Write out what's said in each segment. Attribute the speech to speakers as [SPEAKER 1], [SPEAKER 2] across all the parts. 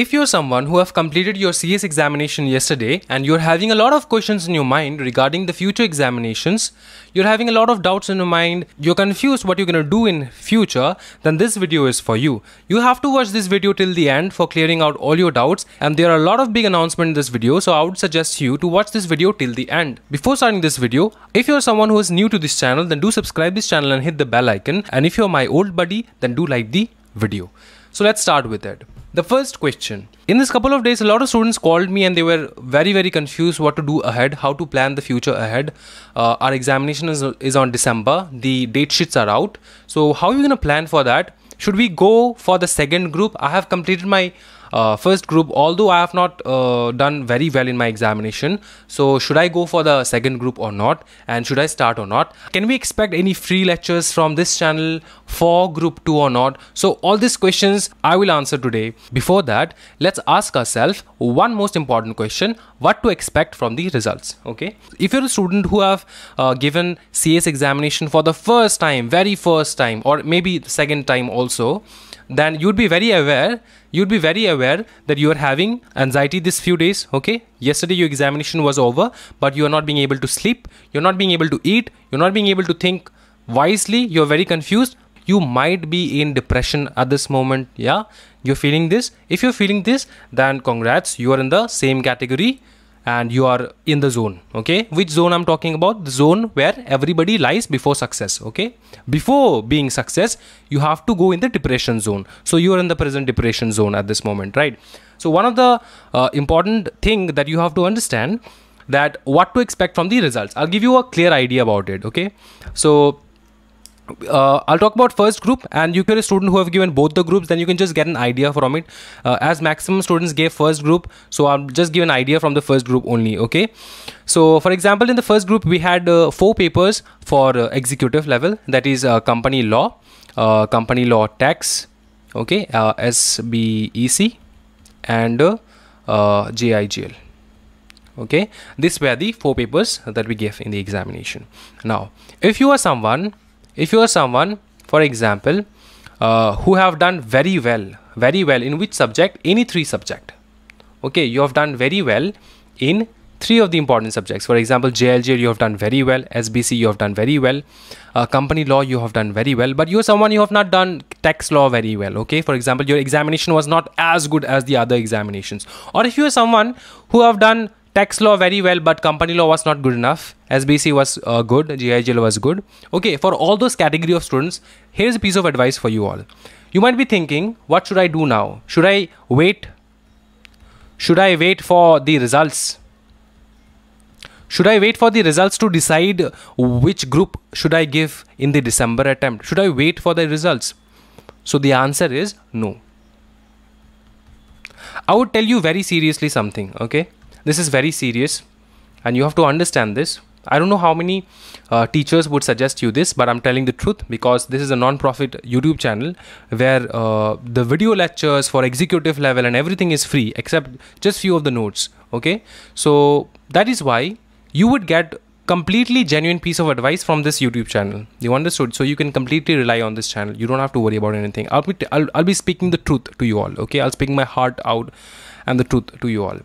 [SPEAKER 1] If you're someone who have completed your CS examination yesterday and you're having a lot of questions in your mind regarding the future examinations, you're having a lot of doubts in your mind, you're confused what you're going to do in future, then this video is for you. You have to watch this video till the end for clearing out all your doubts and there are a lot of big announcements in this video so I would suggest you to watch this video till the end. Before starting this video, if you're someone who is new to this channel then do subscribe this channel and hit the bell icon and if you're my old buddy then do like the video. So let's start with it. The first question. In this couple of days, a lot of students called me and they were very, very confused what to do ahead, how to plan the future ahead. Uh, our examination is, is on December. The date sheets are out. So how are you going to plan for that? Should we go for the second group? I have completed my uh, first group although i have not uh, done very well in my examination so should i go for the second group or not? And should i start or not? Can we expect any free lectures from this channel for group 2 or not? So all these questions i will answer today. Before that let's ask ourselves one most important question what to expect from the results okay? If you're a student who have uh, given cs examination for the first time very first time or maybe the second time also then you'd be very aware you'd be very aware that you are having anxiety this few days okay? Yesterday your examination was over but you are not being able to sleep you're not being able to eat you're not being able to think wisely you're very confused. You might be in depression at this moment yeah? You're feeling this. If you're feeling this then congrats you are in the same category and you are in the zone okay? Which zone i'm talking about? The zone where everybody lies before success okay? Before being success you have to go in the depression zone. So you are in the present depression zone at this moment right? So one of the uh, important thing that you have to understand that what to expect from the results. I'll give you a clear idea about it okay? So uh, I'll talk about first group and you can a student who have given both the groups then you can just get an idea from it. Uh, as maximum students gave first group so I'll just give an idea from the first group only okay? So for example in the first group we had uh, four papers for uh, executive level that is uh, company law uh, company law tax okay SBEC and JIGL okay? These were the four papers that we gave in the examination. Now if you are someone if you are someone for example uh, who have done very well very well in which subject? Any three subject. Okay you have done very well in three of the important subjects. For example JLG you have done very well. SBC you have done very well. Uh, company law you have done very well. But you're someone you have not done tax law very well okay? For example your examination was not as good as the other examinations. Or if you're someone who have done tax law very well but company law was not good enough. Sbc was uh, good. Gigl was good. Okay for all those category of students here's a piece of advice for you all. You might be thinking what should i do now? Should i wait? Should i wait for the results? Should i wait for the results to decide which group should i give in the december attempt? Should i wait for the results? So the answer is no. I would tell you very seriously something okay this is very serious and you have to understand this I don't know how many uh, teachers would suggest you this, but I'm telling the truth because this is a non-profit YouTube channel where uh, the video lectures for executive level and everything is free except just few of the notes. Okay, so that is why you would get completely genuine piece of advice from this YouTube channel. You understood? So you can completely rely on this channel. You don't have to worry about anything. I'll be I'll, I'll be speaking the truth to you all. Okay, I'll speak my heart out and the truth to you all.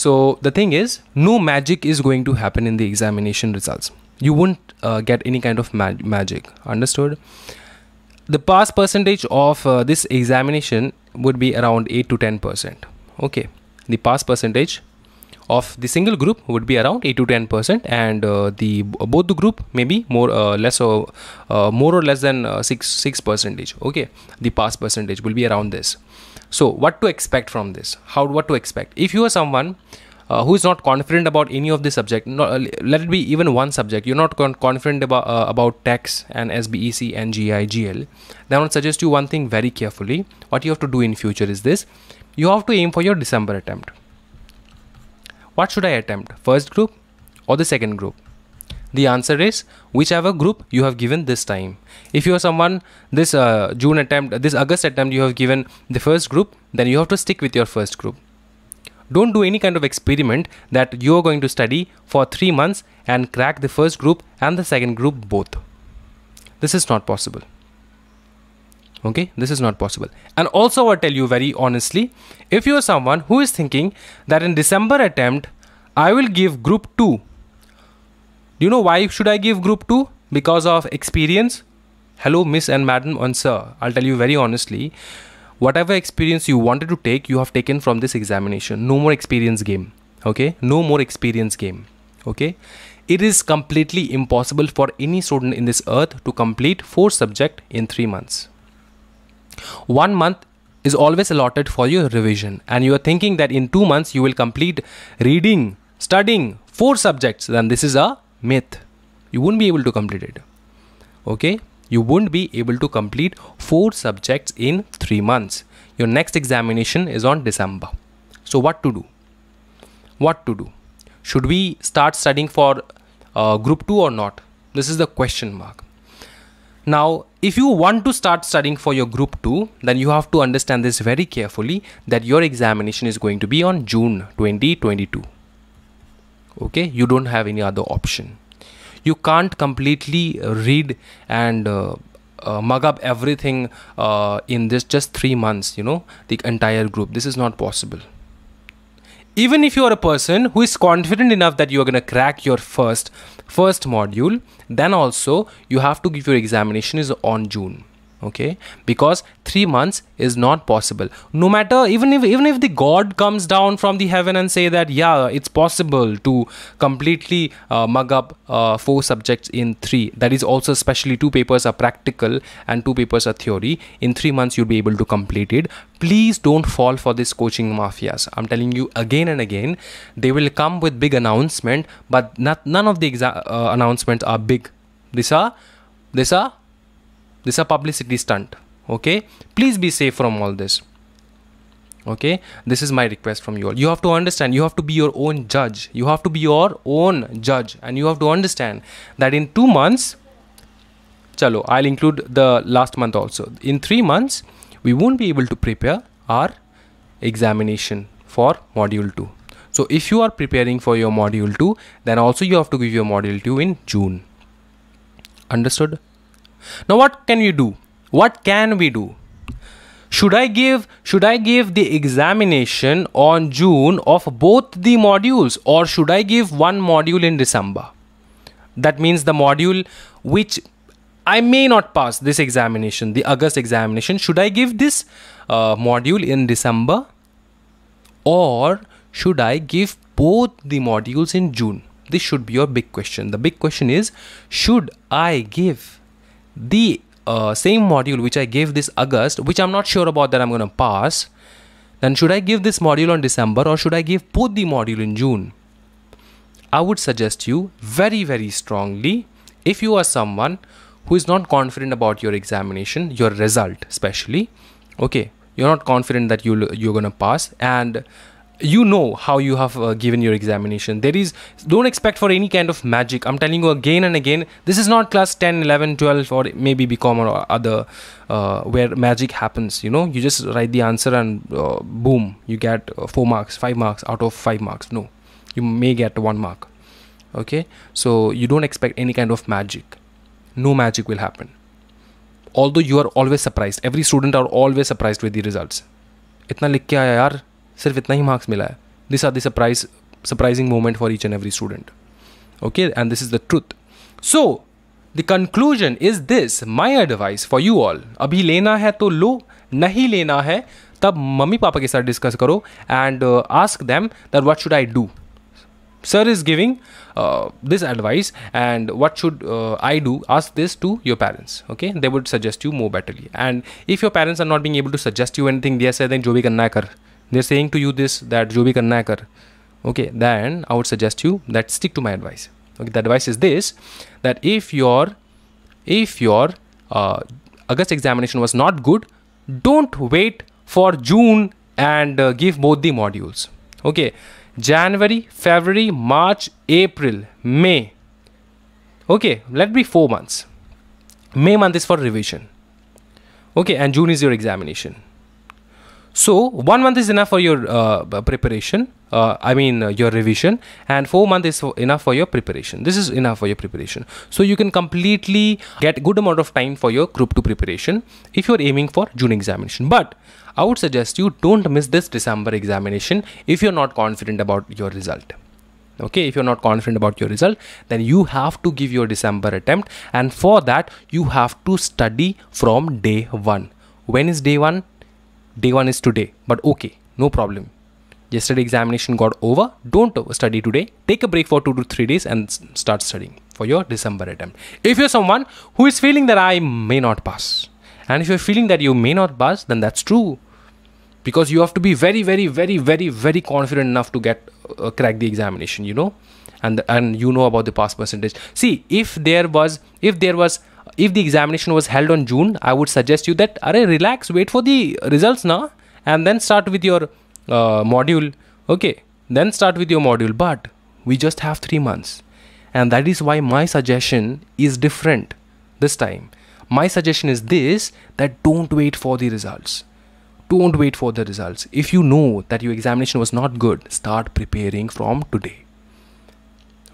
[SPEAKER 1] So the thing is, no magic is going to happen in the examination results. You won't uh, get any kind of mag magic. Understood? The pass percentage of uh, this examination would be around 8 to 10 percent. Okay, the pass percentage of the single group would be around 8 to 10 percent and uh, the both the group maybe more uh, less or uh, more or less than uh, 6 6 percentage okay the pass percentage will be around this so what to expect from this? How what to expect? If you are someone uh, who is not confident about any of the subject not, uh, let it be even one subject you're not con- confident about uh, about tax and sbec and gigl then i would suggest you one thing very carefully. What you have to do in future is this. You have to aim for your december attempt. What should i attempt? First group or the second group the answer is whichever group you have given this time. If you are someone this uh, june attempt this august attempt you have given the first group then you have to stick with your first group. Don't do any kind of experiment that you are going to study for 3 months and crack the first group and the second group both. This is not possible. Okay? This is not possible. And also i'll tell you very honestly if you are someone who is thinking that in december attempt i will give group 2 do you know why should i give group 2 because of experience. Hello miss and madam and sir. I'll tell you very honestly whatever experience you wanted to take you have taken from this examination. No more experience game okay? No more experience game okay? It is completely impossible for any student in this earth to complete four subject in 3 months. One month is always allotted for your revision and you are thinking that in 2 months you will complete reading studying four subjects then this is a myth. You won't be able to complete it. Okay? You won't be able to complete four subjects in 3 months. Your next examination is on december. So what to do? What to do? Should we start studying for uh, group 2 or not? This is the question mark. Now if you want to start studying for your group 2 then you have to understand this very carefully that your examination is going to be on june 2022 okay? You don't have any other option. You can't completely read and uh, uh, mug up everything uh, in this just three months you know the entire group. This is not possible. Even if you are a person who is confident enough that you are going to crack your first first module then also you have to give your examination is on june okay? Because 3 months is not possible. No matter even if even if the god comes down from the heaven and say that yeah it's possible to completely uh, mug up uh, four subjects in 3 that is also especially two papers are practical and two papers are theory. In 3 months you'll be able to complete it. Please don't fall for this coaching mafias. I'm telling you again and again they will come with big announcement but not, none of the exa- uh, announcements are big. These are these are this is a publicity stunt okay? Please be safe from all this okay? This is my request from you all. You have to understand you have to be your own judge. You have to be your own judge and you have to understand that in 2 months chalo i'll include the last month also. In 3 months we won't be able to prepare our examination for module 2 so if you are preparing for your module 2 then also you have to give your module 2 in june. Understood now what can you do? What can we do? Should i give should i give the examination on june of both the modules or should i give one module in december? That means the module which i may not pass this examination the august examination should i give this uh, module in december? Or should i give both the modules in june? This should be your big question. The big question is should i give the uh, same module which I gave this August, which I'm not sure about that I'm going to pass, then should I give this module on December or should I give both the module in June? I would suggest you very, very strongly if you are someone who is not confident about your examination, your result especially, okay, you're not confident that you you're going to pass and you know how you have uh, given your examination there is don't expect for any kind of magic i'm telling you again and again this is not class 10 11 12 or maybe become or other uh, where magic happens you know you just write the answer and uh, boom you get uh, 4 marks 5 marks out of 5 marks no you may get 1 mark okay so you don't expect any kind of magic no magic will happen although you are always surprised every student are always surprised with the results इतना लिख के आया यार सिर्फ़ इतना ही marks मिला है। This are the surprising moment for each and every student okay and this is the truth so the conclusion is this my advice for you all अभी लेना है तो लो, नहीं लेना है, तब मम्मी पापा के साथ डिस्कस करो and ask them that what should I do sir is giving this advice and what should I do ask this to your parents okay they would suggest you more betterly and if your parents are not being able to suggest you anything दिया से जो भी करना है कर. They're saying to you this that jo bhi karna okay then i would suggest you that stick to my advice. Okay the advice is this that if your if your uh, august examination was not good don't wait for june and uh, give both the modules. Okay january february march april may. Okay let be 4 months. May month is for revision. Okay and june is your examination So one month is enough for your uh, preparation. Uh, I mean uh, your revision, and four months is for enough for your preparation. This is enough for your preparation. So you can completely get good amount of time for your group two preparation if you're aiming for June examination. But I would suggest you don't miss this December examination if you're not confident about your result okay if you're not confident about your result then you have to give your december attempt and for that you have to study from day one when is day one day one is today but okay no problem. Yesterday examination got over. Don't study today. Take a break for two to three days and start studying for your december attempt. If you're someone who is feeling that i may not pass and if you're feeling that you may not pass then that's true. Because you have to be very very very very very confident enough to get uh, crack the examination you know? And and you know about the pass percentage. See if there was if there was if the examination was held on june i would suggest you that are relax wait for the results now and then start with your uh, module. Okay then start with your module. But we just have 3 months and that is why my suggestion is different this time. My suggestion is this that don't wait for the results. Don't wait for the results. If you know that your examination was not good start preparing from today.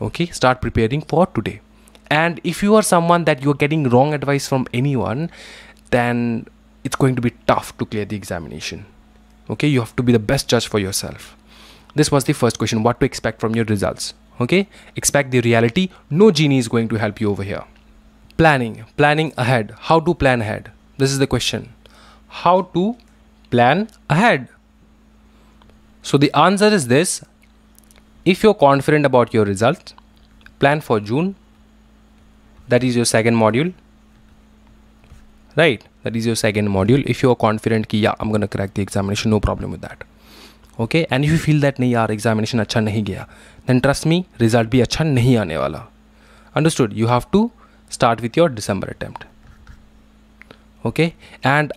[SPEAKER 1] Okay start preparing for today and if you are someone that you're getting wrong advice from anyone then it's going to be tough to clear the examination. Okay you have to be the best judge for yourself. This was the first question what to expect from your results. Okay expect the reality. No genie is going to help you over here. Planning planning ahead. How to plan ahead? This is the question. How to plan ahead. So the answer is this. If you're confident about your results, plan for June. That is your second module. Right? That is your second module. If you're confident ki yeah, I'm gonna crack the examination, no problem with that. Okay? And if you feel that nahi yaar examination acha nahi gaya, then trust me, result bhi acha nahi aane wala. Understood? You have to start with your December attempt. Okay? And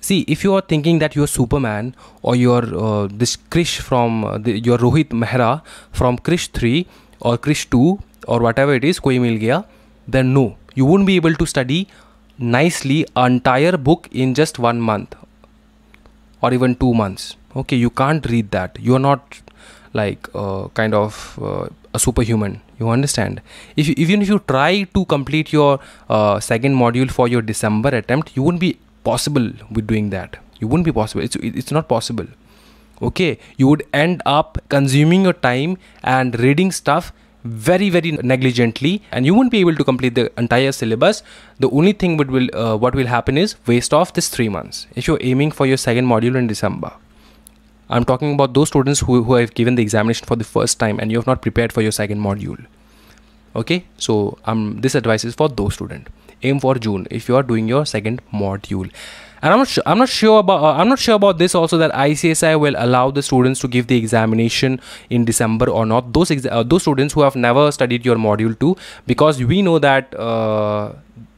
[SPEAKER 1] see if you are thinking that you're superman or you're uh, this Krrish from uh, the, your rohit mehra from Krrish 3 or Krrish 2 or whatever it is koi mil gaya then no. You won't be able to study nicely an entire book in just one month or even two months. Okay you can't read that. You're not like uh, kind of uh, a superhuman. You understand? If you, even if you try to complete your uh, second module for your december attempt you won't be possible with doing that. You wouldn't be possible. It's it's not possible. Okay you would end up consuming your time and reading stuff very very negligently and you won't be able to complete the entire syllabus. The only thing would will uh, what will happen is waste off this 3 months. If you're aiming for your second module in december i'm talking about those students who, who have given the examination for the first time and you have not prepared for your second module. Okay? So um this advice is for those students. Aim for June if you are doing your second module and I'm not sure I'm not sure about uh, I'm not sure about this also that ICSI will allow the students to give the examination in December or not. Those uh, those students who have never studied your module 2 because we know that uh,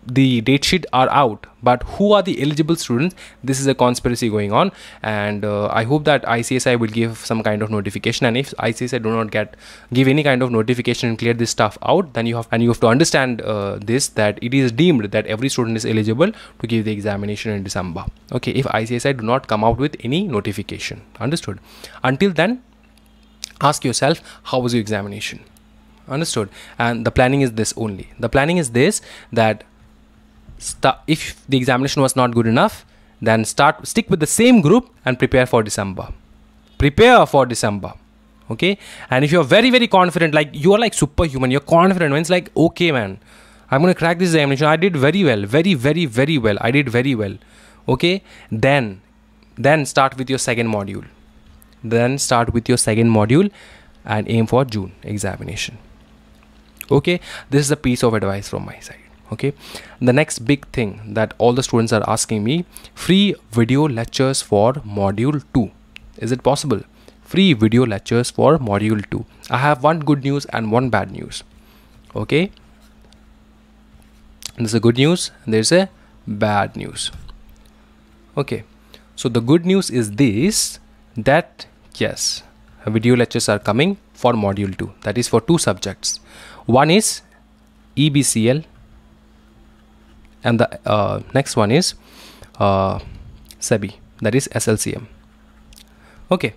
[SPEAKER 1] the date sheet are out but who are the eligible students this is a conspiracy going on. And uh, i hope that icsi will give some kind of notification. And if icsi do not get give any kind of notification and clear this stuff out then you have and you have to understand uh, this that it is deemed that every student is eligible to give the examination in december. Okay if icsi do not come out with any notification. Understood? Until then ask yourself how was your examination? Understood? And the planning is this only. The planning is this that if the examination was not good enough then start stick with the same group and prepare for december. Prepare for december okay? And if you're very very confident like you are like superhuman you're confident when it's like okay man i'm going to crack this examination. I did very well very very very well. I did very well okay? Then then start with your second module. Then start with your second module and aim for june examination okay? This is a piece of advice from my side okay? The next big thing that all the students are asking me free video lectures for module 2 is it possible? Free video lectures for module 2 i have one good news and one bad news. Okay? There's a good news there's a bad news. Okay? So the good news is this that yes video lectures are coming for module 2 that is for two subjects. One is ebcl and the uh, next one is uh, SEBI that is SLCM okay.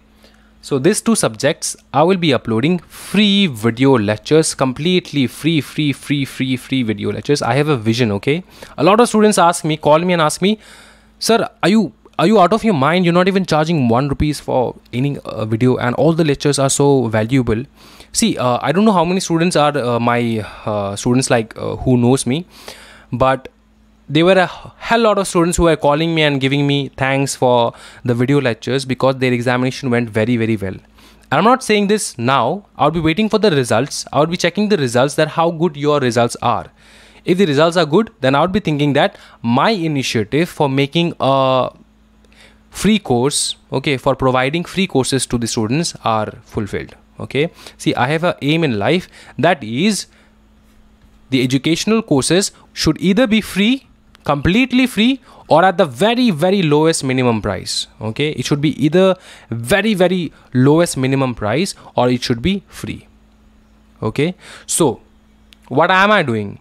[SPEAKER 1] So these two subjects i will be uploading free video lectures completely free free free free free video lectures. I have a vision okay? A lot of students ask me call me and ask me sir are you are you out of your mind? You're not even charging one rupees for any uh, video and all the lectures are so valuable. See uh, i don't know how many students are uh, my uh, students like uh, who knows me but there were a hell lot of students who were calling me and giving me thanks for the video lectures because their examination went very very well. I'm not saying this now. I'll be waiting for the results. I'll be checking the results that how good your results are. If the results are good then i would be thinking that my initiative for making a free course okay for providing free courses to the students are fulfilled okay? See i have a aim in life that is the educational courses should either be free completely free or at the very very lowest minimum price. Okay? It should be either very very lowest minimum price or it should be free. Okay? So what am i doing?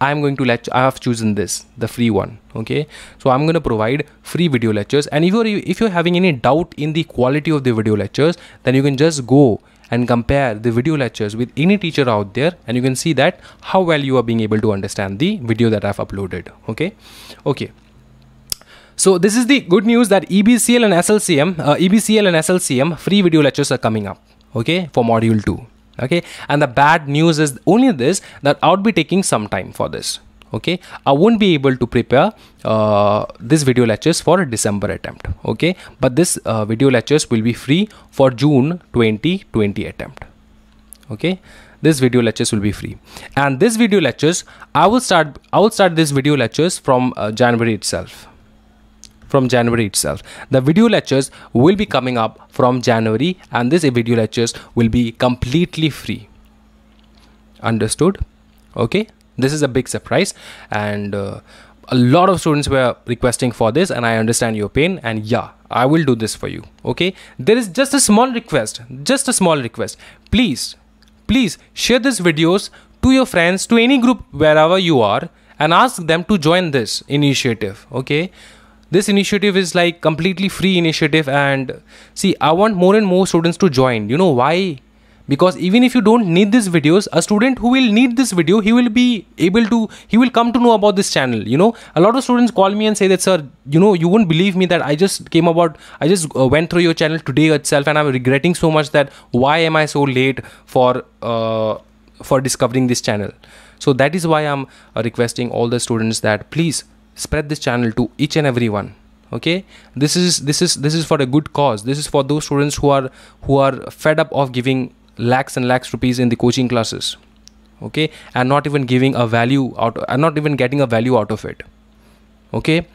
[SPEAKER 1] I'm going to let i have chosen this the free one. Okay? So i'm going to provide free video lectures. And if you're if you're having any doubt in the quality of the video lectures then you can just go and compare the video lectures with any teacher out there and you can see that how well you are being able to understand the video that I've uploaded okay? Okay. So this is the good news that EBCL and SLCM uh, EBCL and SLCM free video lectures are coming up okay for module 2 okay? And the bad news is only this that I'll be taking some time for this okay? I won't be able to prepare uh, this video lectures for a december attempt okay? But this uh, video lectures will be free for june 2020 attempt okay? This video lectures will be free. And this video lectures i will start i will start this video lectures from uh, january itself. From january itself. The video lectures will be coming up from january and this video lectures will be completely free. Understood? Okay this is a big surprise. And uh, a lot of students were requesting for this and i understand your pain. And yeah i will do this for you. Okay? There is just a small request just a small request. Please please share these videos to your friends to any group wherever you are and ask them to join this initiative. Okay? This initiative is like completely free initiative. And see i want more and more students to join. You know why because even if you don't need these videos a student who will need this video he will be able to he will come to know about this channel you know. A lot of students call me and say that sir you know you won't believe me that i just came about i just uh, went through your channel today itself and i'm regretting so much that why am i so late for uh, for discovering this channel? So that is why i'm uh, requesting all the students that please spread this channel to each and every one okay? This is this is this is for a good cause. This is for those students who are who are fed up of giving lakhs and lakhs rupees in the coaching classes okay and not even giving a value out and not even getting a value out of it okay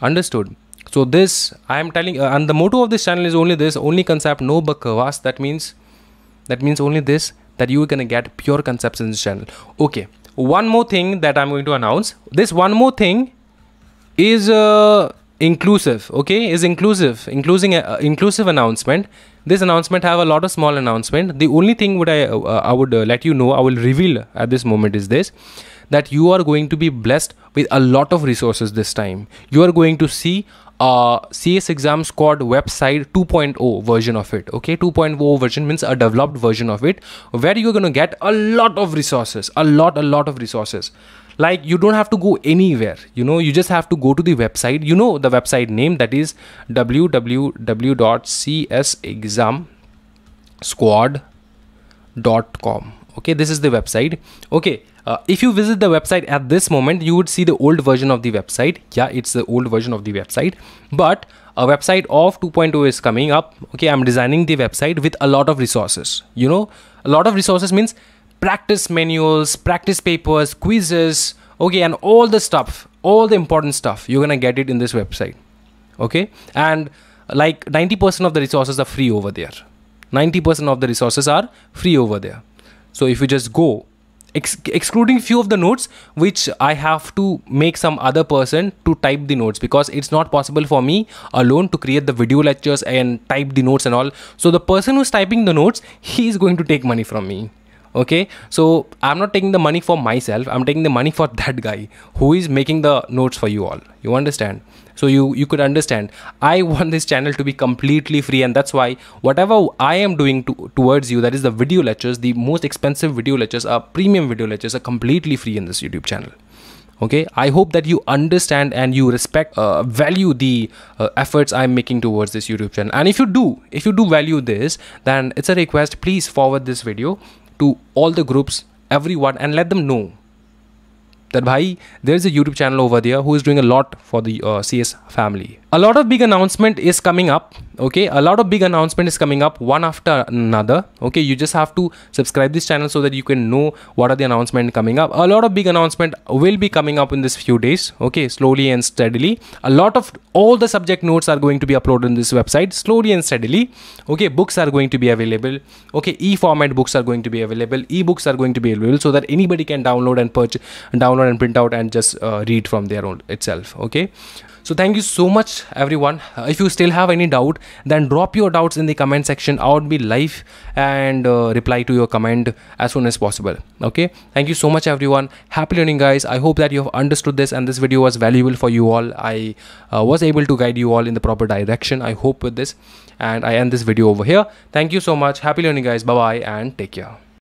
[SPEAKER 1] understood. So this i am telling uh, and the motto of this channel is only this only concept no bakwas. That means that means only this that you are gonna get pure concepts in this channel. Okay one more thing that i'm going to announce. This one more thing is uh, inclusive okay is inclusive including uh, inclusive announcement this announcement have a lot of small announcement. The only thing would i uh, i would uh, let you know i will reveal at this moment is this that you are going to be blessed with a lot of resources this time. You are going to see a CS exam squad website 2.0 version of it okay? 2.0 version means a developed version of it where you're going to get a lot of resources a lot a lot of resources like you don't have to go anywhere. You know you just have to go to the website. You know the website name that is www.csexamsquad.com okay this is the website. Okay uh, if you visit the website at this moment you would see the old version of the website. Yeah it's the old version of the website. But a website of 2.0 is coming up. Okay i'm designing the website with a lot of resources. You know a lot of resources means practice manuals, practice papers, quizzes, okay, and all the stuff, all the important stuff, you're gonna get it in this website, okay? And like 90% of the resources are free over there. 90% of the resources are free over there. So if you just go, ex- excluding few of the notes, which I have to make some other person to type the notes because it's not possible for me alone to create the video lectures and type the notes and all. So the person who's typing the notes, he is going to take money from me okay? So i'm not taking the money for myself. I'm taking the money for that guy who is making the notes for you all. You understand? So you you could understand. I want this channel to be completely free and that's why whatever i am doing to, towards you that is the video lectures the most expensive video lectures are premium video lectures are completely free in this youtube channel. Okay? I hope that you understand and you respect uh, value the uh, efforts i'm making towards this youtube channel. And if you do if you do value this then it's a request. Please forward this video to all the groups everyone and let them know that bhai there's a youtube channel over there who is doing a lot for the uh, cs family a lot of big announcement is coming up okay? A lot of big announcement is coming up one after another okay? You just have to subscribe this channel so that you can know what are the announcement coming up. A lot of big announcement will be coming up in this few days okay? Slowly and steadily. A lot of all the subject notes are going to be uploaded in this website slowly and steadily okay? Books are going to be available okay? E-format books are going to be available e-books are going to be available so that anybody can download and purchase download and print out and just uh, read from their own itself okay so thank you so much everyone. Uh, if you still have any doubt then drop your doubts in the comment section. I would be live and uh, reply to your comment as soon as possible. Okay? Thank you so much everyone. Happy learning guys. I hope that you have understood this and this video was valuable for you all. I uh, was able to guide you all in the proper direction. I hope with this. And i end this video over here. Thank you so much. Happy learning guys. Bye bye and take care